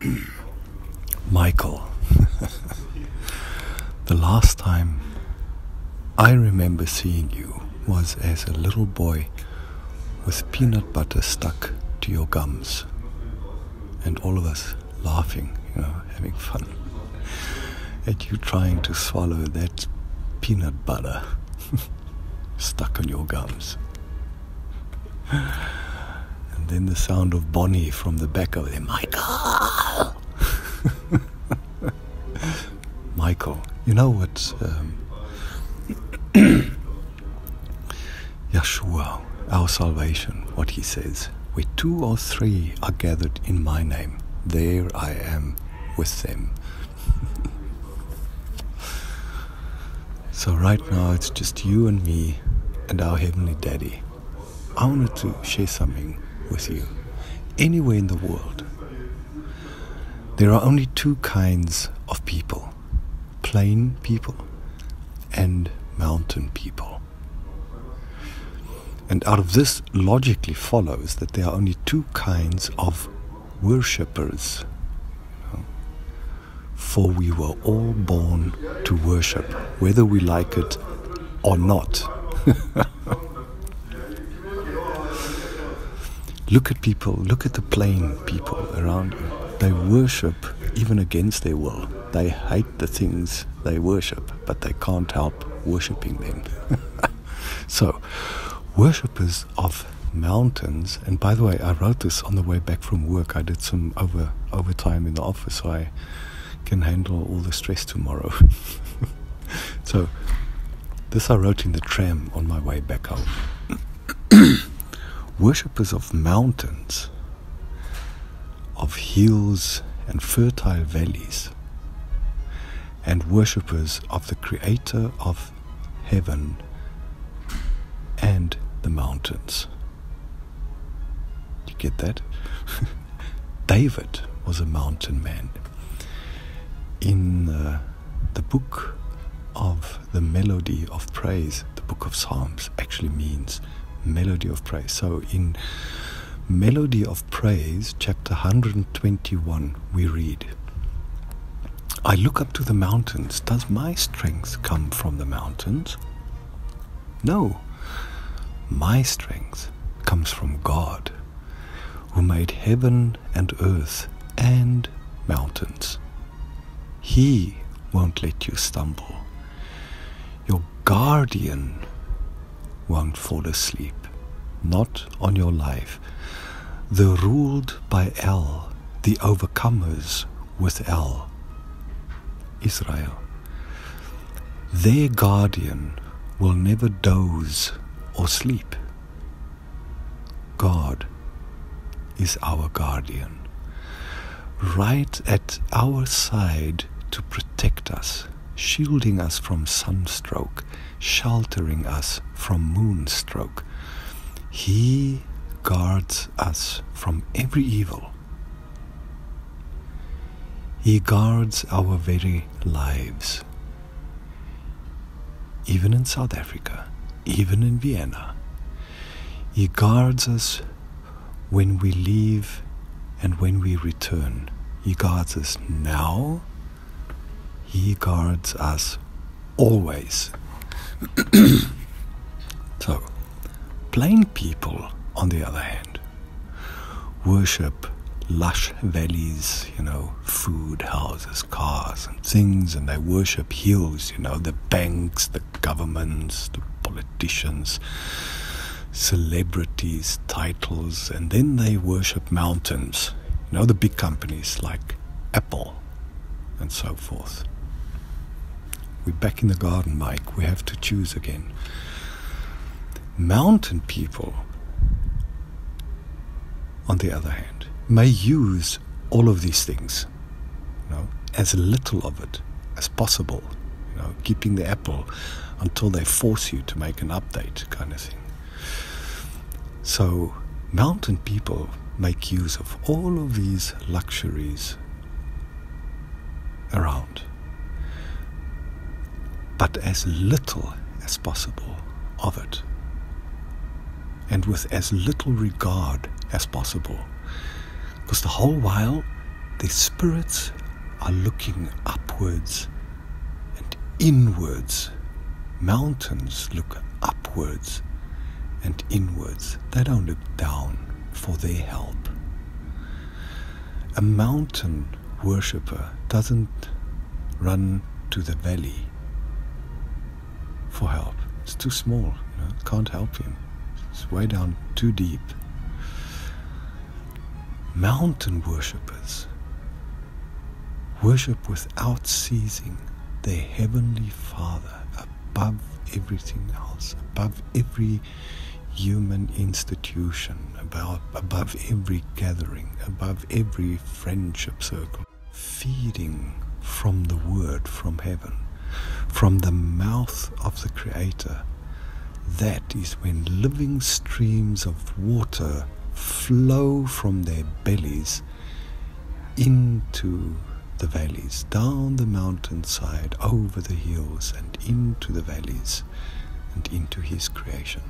Michael. the last time I remember seeing you was as a little boy with peanut butter stuck to your gums. And all of us laughing, you know, having fun. At you trying to swallow that peanut butter stuck on your gums. And then the sound of Bonnie from the back of there, Michael! Michael, you know what? Um, Yeshua, our salvation, what he says, where two or three are gathered in my name, there I am with them. so right now it's just you and me and our Heavenly Daddy. I wanted to share something with you. Anywhere in the world, there are only two kinds of people plain people and mountain people. And out of this logically follows that there are only two kinds of worshippers. For we were all born to worship, whether we like it or not. look at people, look at the plain people around you. They worship even against their will. They hate the things they worship, but they can't help worshipping them. so, worshippers of mountains, and by the way, I wrote this on the way back from work. I did some over overtime in the office, so I can handle all the stress tomorrow. so, this I wrote in the tram on my way back home. Worshippers of mountains, of hills and fertile valleys, and worshippers of the Creator of heaven and the mountains. You get that? David was a mountain man. In uh, the book of the melody of praise, the book of Psalms actually means melody of praise. So in Melody of Praise, chapter 121, we read I look up to the mountains. Does my strength come from the mountains? No. My strength comes from God, who made heaven and earth and mountains. He won't let you stumble. Your guardian won't fall asleep, not on your life. The ruled by El, the overcomers with El, Israel. Their guardian will never doze or sleep. God is our guardian, right at our side to protect us, shielding us from sunstroke, sheltering us from moonstroke. He guards us from every evil. He guards our very lives. Even in South Africa, even in Vienna. He guards us when we leave and when we return. He guards us now. He guards us always. so, plain people on the other hand, worship lush valleys, you know, food, houses, cars, and things, and they worship hills, you know, the banks, the governments, the politicians, celebrities, titles, and then they worship mountains, you know, the big companies like Apple and so forth. We're back in the garden, Mike. We have to choose again. Mountain people on the other hand, may use all of these things, you know, as little of it as possible, you know, keeping the apple until they force you to make an update kind of thing. So, mountain people make use of all of these luxuries around, but as little as possible of it, and with as little regard as possible. Because the whole while their spirits are looking upwards and inwards. Mountains look upwards and inwards. They don't look down for their help. A mountain worshipper doesn't run to the valley for help. It's too small, you know, can't help him. It's way down too deep. Mountain worshippers worship without ceasing their heavenly Father above everything else, above every human institution, above, above every gathering, above every friendship circle, feeding from the Word from heaven, from the mouth of the Creator. That is when living streams of water flow from their bellies into the valleys, down the mountainside, over the hills, and into the valleys, and into His creation.